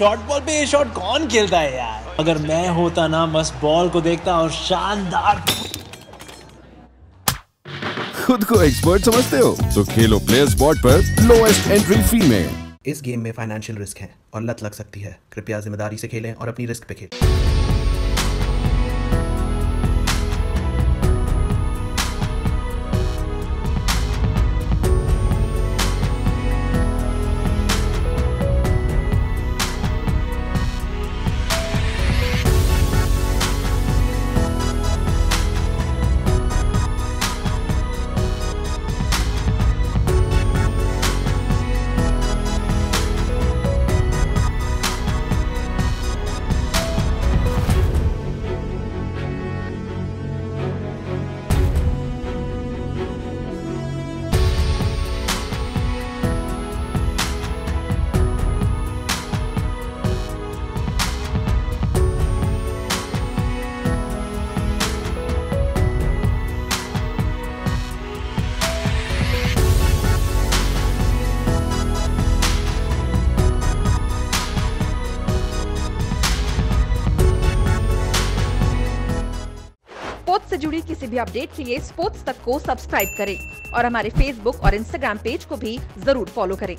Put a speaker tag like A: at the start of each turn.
A: Short ball पे ये shot कौन खेलता है यार? अगर मैं होता ना बस बॉल को देखता और शानदार
B: खुद को एक्सपर्ट समझते हो तो खेलो प्लेयर स्पॉट पर लोएस्ट एंट्री फ़ी में।
C: इस गेम में फाइनेंशियल रिस्क है और लत लग सकती है। कृपया ज़िम्मेदारी से खेलें और अपनी रिस्क पे खेलें।
D: स्पोर्ट्स से जुड़ी किसी भी अपडेट के लिए स्पोर्ट्स तक को सब्सक्राइब करें और हमारे फेसबुक और इंस्टाग्राम पेज को भी ज़रूर फॉलो करें।